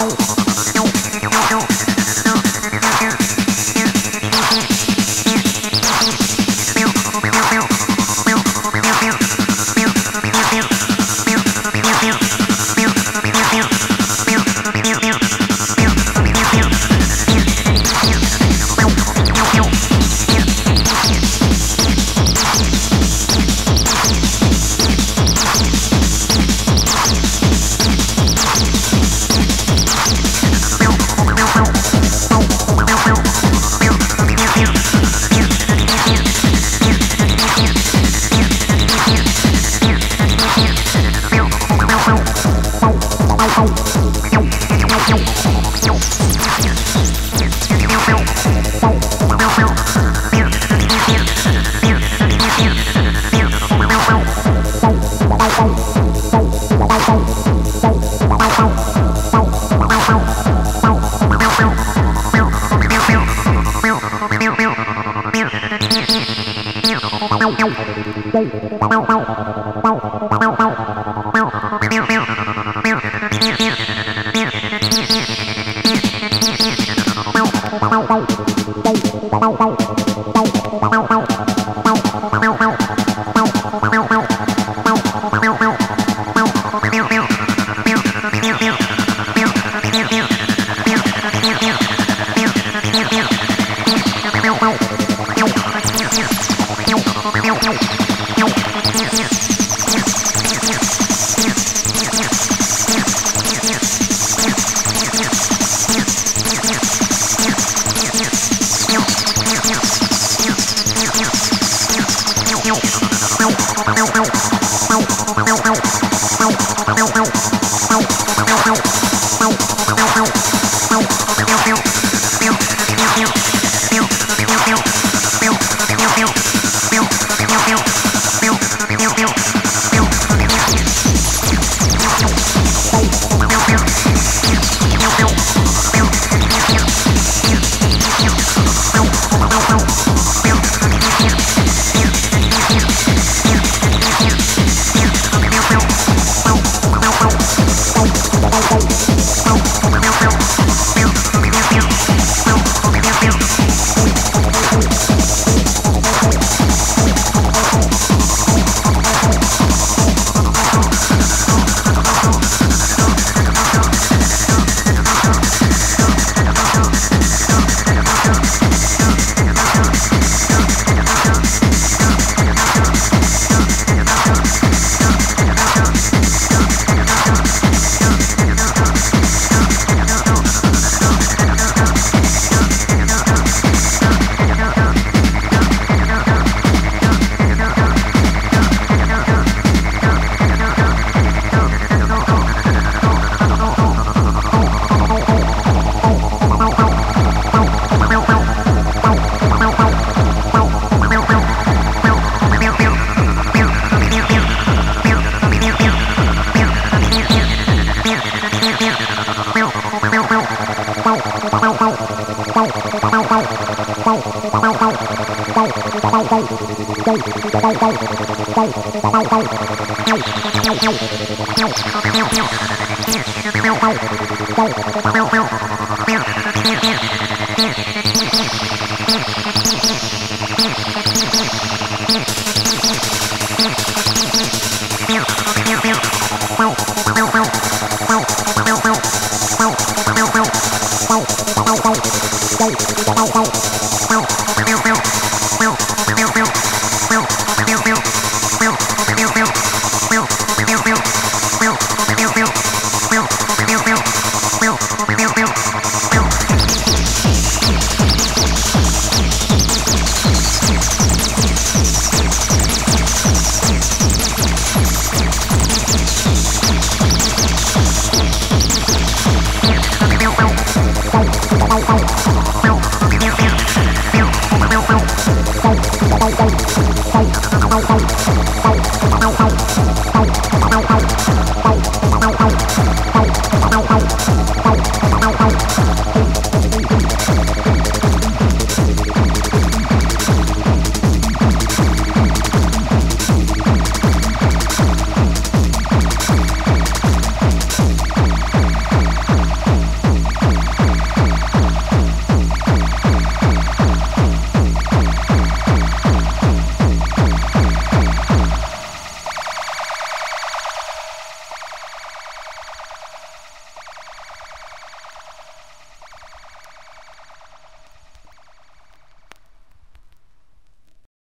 Oh, Thank you. Wow.